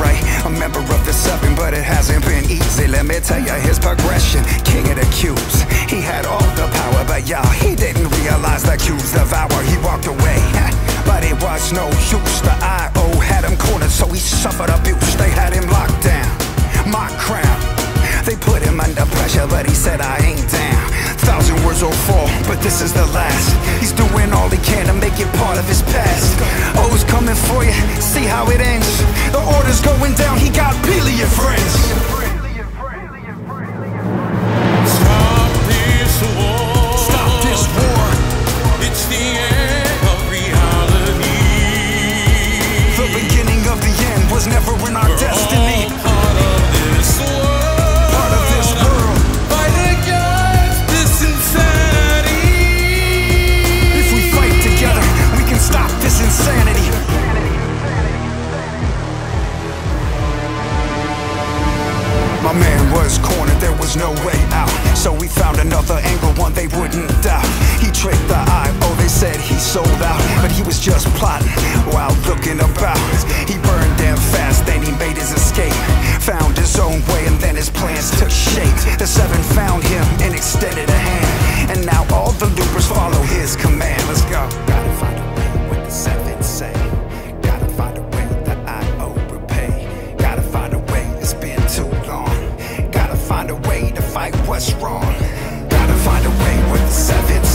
right, a member of the seven, but it hasn't been easy. Let me tell you his progression. King of the cubes, he had all the power, but y'all, he didn't realize the cubes devour. He walked away, but it was no use. The IO had him cornered, so he suffered abuse. They had him locked down. My crown. They put him under pressure, but he said I ain't down. Thousand words will fall, but this is the last. He's doing all he can to make it part of his past. Always the end sold out, but he was just plotting while looking about. He burned them fast, then he made his escape. Found his own way, and then his plans took shape. The seven found him and extended a hand, and now all the loopers follow his command. Let's go. Gotta find a way with the seven say. Gotta find a way that I owe repay. Gotta find a way. It's been too long. Gotta find a way to fight what's wrong. Gotta find a way with the seven.